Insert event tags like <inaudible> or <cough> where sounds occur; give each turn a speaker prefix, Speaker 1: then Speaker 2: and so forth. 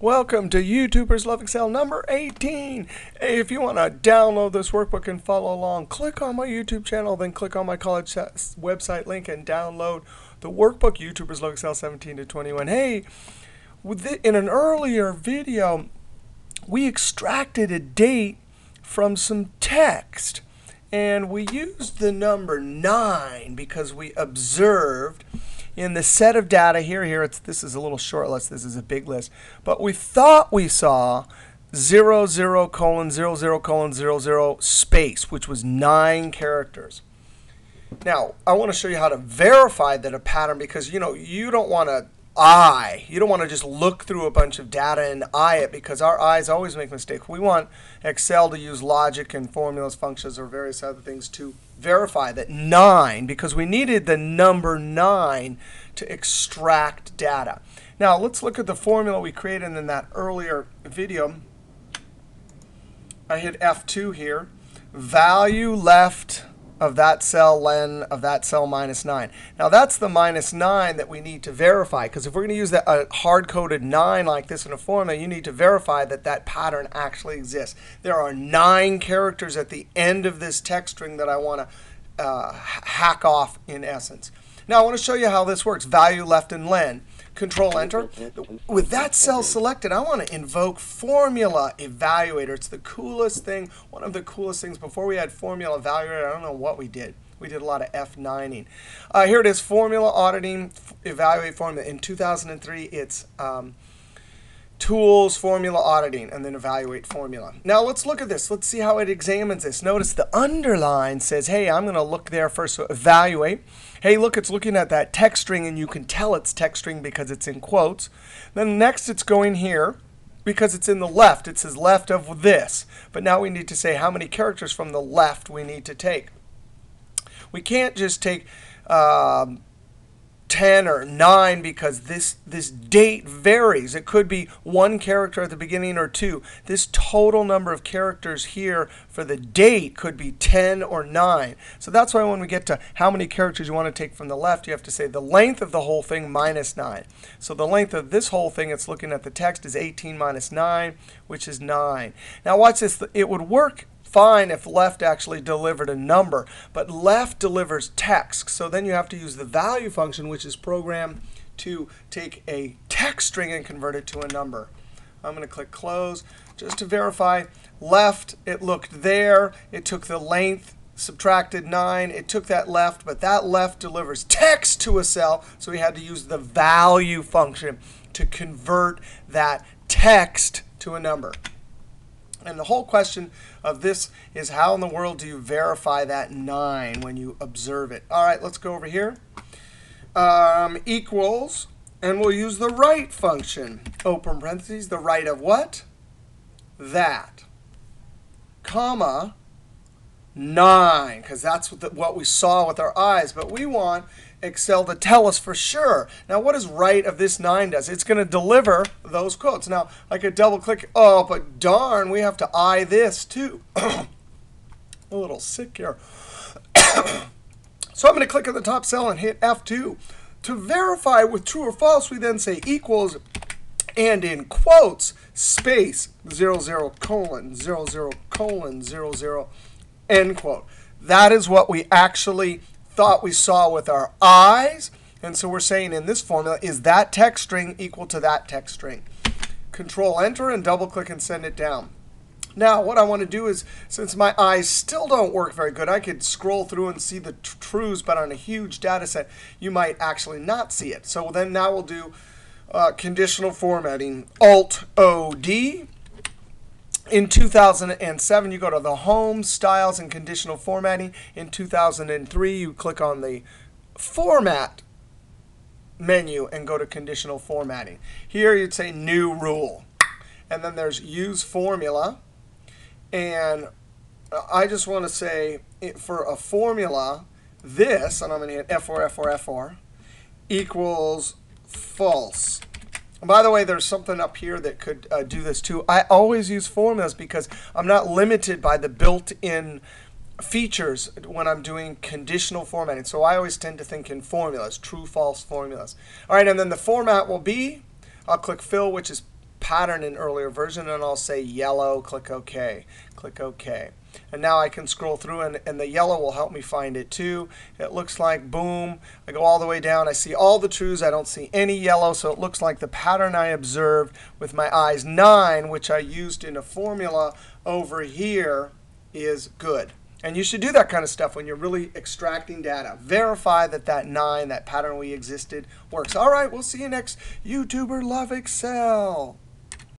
Speaker 1: Welcome to YouTubers Love Excel number 18. If you want to download this workbook and follow along, click on my YouTube channel, then click on my college website link and download the workbook YouTubers Love Excel 17 to 21. Hey, in an earlier video, we extracted a date from some text. And we used the number 9 because we observed in the set of data here, here it's, this is a little short list, this is a big list. But we thought we saw 0, 0, colon, 0, 0, colon, 0, 0, space, which was 9 characters. Now, I want to show you how to verify that a pattern because, you know, you don't want to eye. You don't want to just look through a bunch of data and eye it because our eyes always make mistakes. We want Excel to use logic and formulas, functions, or various other things to verify that 9, because we needed the number 9 to extract data. Now, let's look at the formula we created in that earlier video. I hit F2 here. Value left of that cell len of that cell minus 9. Now, that's the minus 9 that we need to verify. Because if we're going to use that, a hard-coded 9 like this in a formula, you need to verify that that pattern actually exists. There are 9 characters at the end of this text string that I want to uh, hack off in essence. Now, I want to show you how this works. Value left in len. Control Enter. With that cell selected, I want to invoke Formula Evaluator. It's the coolest thing, one of the coolest things. Before we had Formula Evaluator, I don't know what we did. We did a lot of F9ing. Uh, here it is, Formula Auditing, Evaluate Formula. In 2003, it's um, Tools, Formula Auditing, and then Evaluate Formula. Now let's look at this. Let's see how it examines this. Notice the underline says, hey, I'm going to look there first. So Evaluate. Hey, look, it's looking at that text string, and you can tell it's text string because it's in quotes. Then next, it's going here because it's in the left. It says left of this. But now we need to say how many characters from the left we need to take. We can't just take um, 10 or 9 because this, this date varies. It could be one character at the beginning or two. This total number of characters here for the date could be 10 or 9. So that's why when we get to how many characters you want to take from the left, you have to say the length of the whole thing minus 9. So the length of this whole thing, it's looking at the text, is 18 minus 9, which is 9. Now watch this. It would work fine if left actually delivered a number. But left delivers text. So then you have to use the value function, which is programmed to take a text string and convert it to a number. I'm going to click Close. Just to verify, left, it looked there. It took the length, subtracted 9. It took that left, but that left delivers text to a cell. So we had to use the value function to convert that text to a number. And the whole question of this is how in the world do you verify that 9 when you observe it? All right, let's go over here. Um, equals, and we'll use the right function. Open parentheses, the right of what? That. Comma, 9, because that's what, the, what we saw with our eyes. But we want Excel to tell us for sure. Now, what does right of this 9 does? It's going to deliver those quotes. Now, I could double click. Oh, but darn, we have to eye this too. <coughs> a little sick here. <coughs> so I'm going to click on the top cell and hit F2. To verify with true or false, we then say equals and in quotes space 00 colon 00 colon 00 end quote. That is what we actually thought we saw with our eyes. And so we're saying in this formula, is that text string equal to that text string? Control Enter and double click and send it down. Now, what I want to do is, since my eyes still don't work very good, I could scroll through and see the trues, but on a huge data set, you might actually not see it. So then now we'll do uh, conditional formatting. Alt-O-D, in 2007, you go to the Home, Styles, and Conditional Formatting. In 2003, you click on the Format menu and go to Conditional Formatting. Here, you'd say New Rule. And then there's Use Formula. And I just want to say for a formula, this, and I'm going to hit F4, F4, F4, equals false. By the way, there's something up here that could uh, do this too. I always use formulas because I'm not limited by the built-in features when I'm doing conditional formatting. So I always tend to think in formulas, true, false formulas. All right, and then the format will be, I'll click Fill, which is pattern in earlier version, and I'll say yellow, click OK. Click OK. And now I can scroll through, and, and the yellow will help me find it too. It looks like, boom, I go all the way down. I see all the trues. I don't see any yellow, so it looks like the pattern I observed with my eyes 9, which I used in a formula over here, is good. And you should do that kind of stuff when you're really extracting data. Verify that that 9, that pattern we existed, works. All right, we'll see you next YouTuber Love Excel.